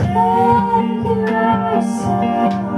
take yourself